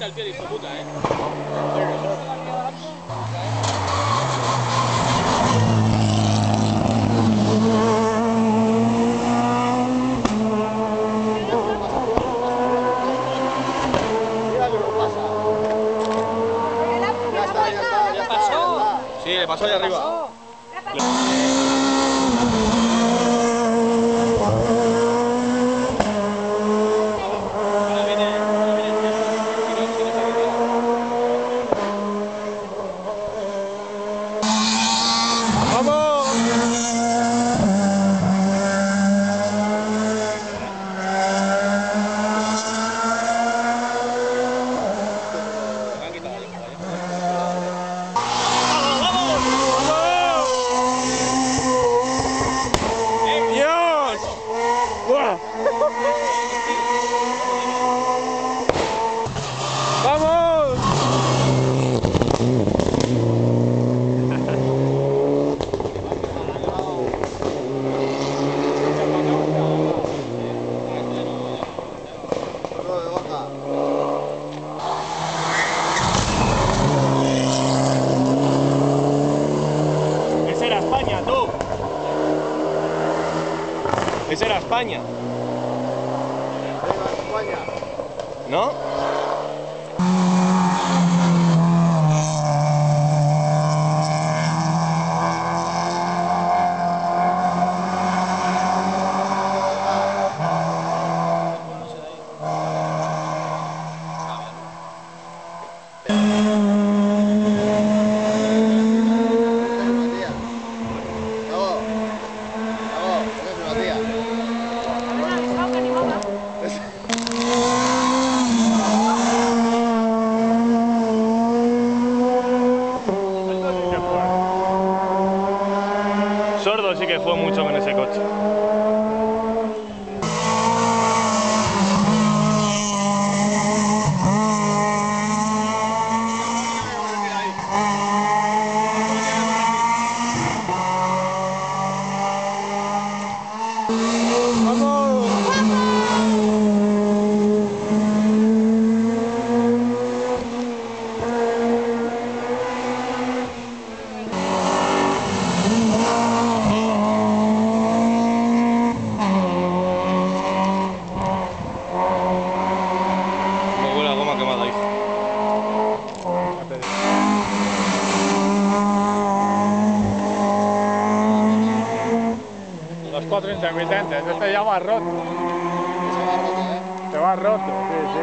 El pie, hijo de puta, eh. Mira que no pasa. Ya está, ya está, ya está. Sí, le pasó ahí arriba. Ahora viene, ahora viene el tío, y no- y no se queda. Me han quitado la llave, ¡Dios! ¡Buah! ¡Vamos! No, de baja. Esa era España, tú. Esa era España. ¿no? Sordo sí que fue mucho con ese coche. Los cuatro intermitentes, este ya va roto. Va ¿eh? Te va roto, sí, sí.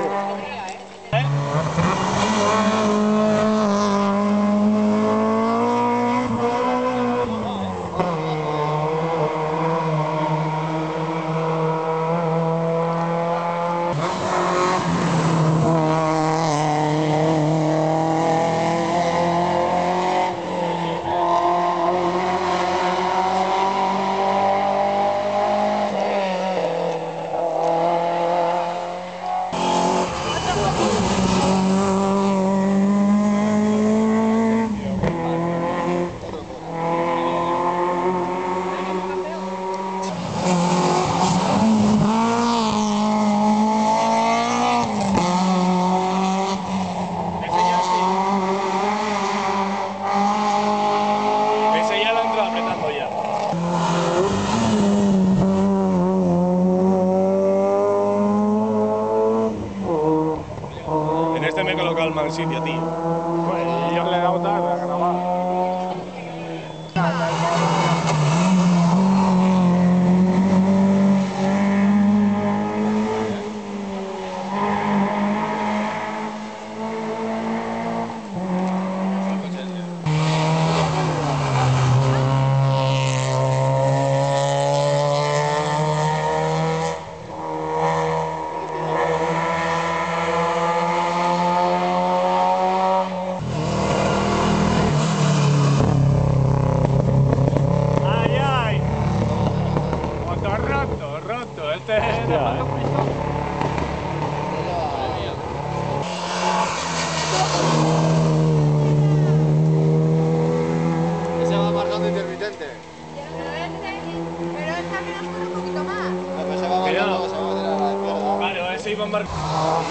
Ese ya lo entro apretando ya. En este me he colocado el sitio, tío. Pues yo le he dado tarde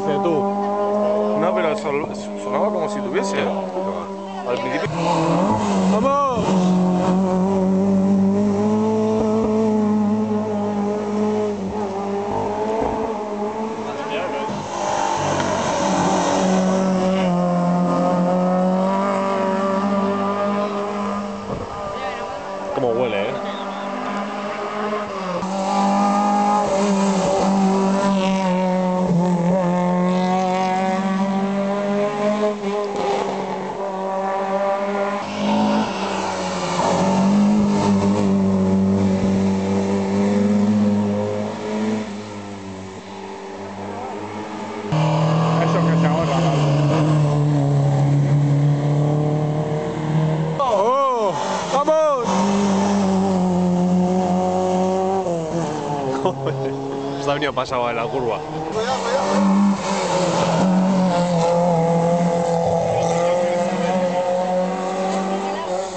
dice tú. No, pero sol- sonaba como si tuviese. Al principio. ¡Vamos! Cómo huele, ¿eh? Eso que se ahorra. ¡Oh! ¡Vamos! Venido pasado en la curva. Cuidado.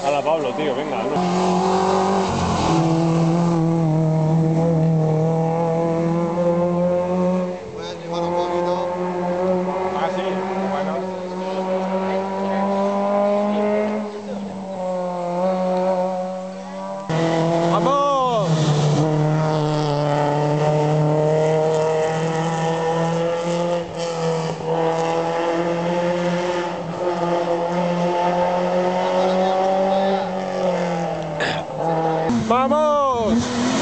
Hala, Pablo, tío, venga. no. Voy a encimar un poquito. Ah, sí, bueno. ¡Vamos! ¡Vamos!